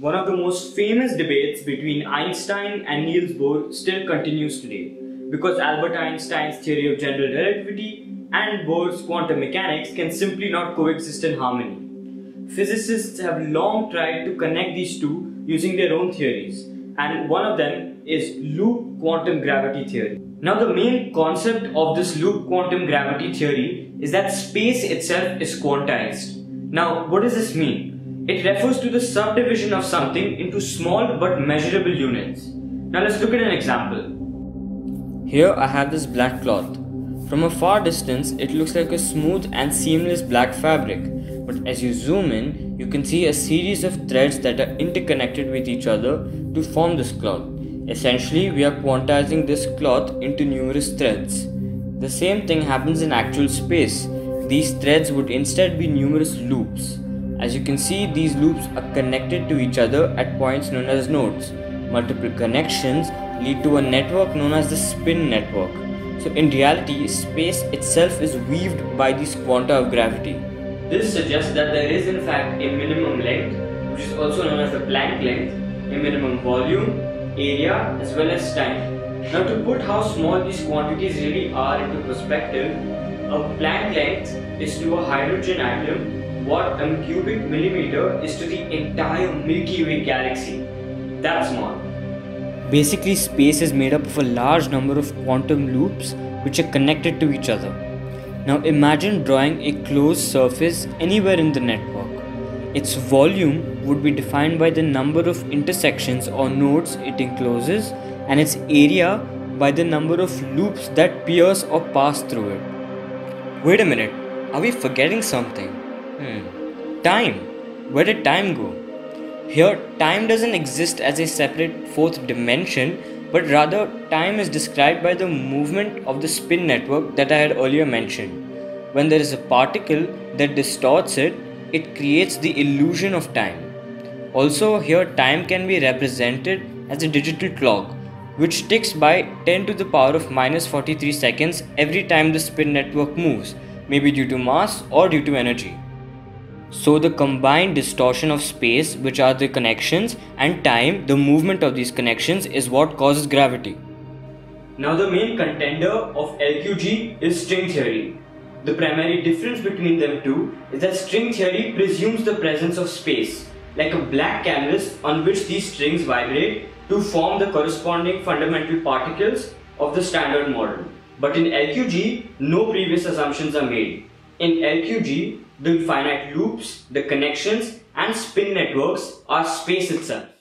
One of the most famous debates between Einstein and Niels Bohr still continues today because Albert Einstein's theory of general relativity and Bohr's quantum mechanics can simply not coexist in harmony. Physicists have long tried to connect these two using their own theories, and one of them is loop quantum gravity theory. Now, the main concept of this loop quantum gravity theory is that space itself is quantized. Now, what does this mean? It refers to the subdivision of something into small but measurable units. Now let's look at an example. Here I have this black cloth. From a far distance, it looks like a smooth and seamless black fabric. But as you zoom in, you can see a series of threads that are interconnected with each other to form this cloth. Essentially, we are quantizing this cloth into numerous threads. The same thing happens in actual space. These threads would instead be numerous loops. As you can see, these loops are connected to each other at points known as nodes. Multiple connections lead to a network known as the spin network. So in reality, space itself is weaved by these quanta of gravity. This suggests that there is in fact a minimum length, which is also known as the Planck length, a minimum volume, area as well as time. Now to put how small these quantities really are into perspective, a Planck length is to a hydrogen atom what a cubic millimeter is to the entire Milky Way galaxy. That's small. Basically, space is made up of a large number of quantum loops which are connected to each other. Now imagine drawing a closed surface anywhere in the network. Its volume would be defined by the number of intersections or nodes it encloses and its area by the number of loops that pierce or pass through it. Wait a minute, are we forgetting something? Hmm. Time. Where did time go? Here, time doesn't exist as a separate fourth dimension, but rather, time is described by the movement of the spin network that I had earlier mentioned. When there is a particle that distorts it, it creates the illusion of time. Also, here, time can be represented as a digital clock, which ticks by 10 to the power of minus 43 seconds every time the spin network moves, maybe due to mass or due to energy. So the combined distortion of space, which are the connections, and time, the movement of these connections, is what causes gravity. Now the main contender of LQG is string theory. The primary difference between them two is that string theory presumes the presence of space, like a black canvas on which these strings vibrate to form the corresponding fundamental particles of the standard model. But in LQG, no previous assumptions are made. In LQG, the finite loops, the connections and spin networks are space itself.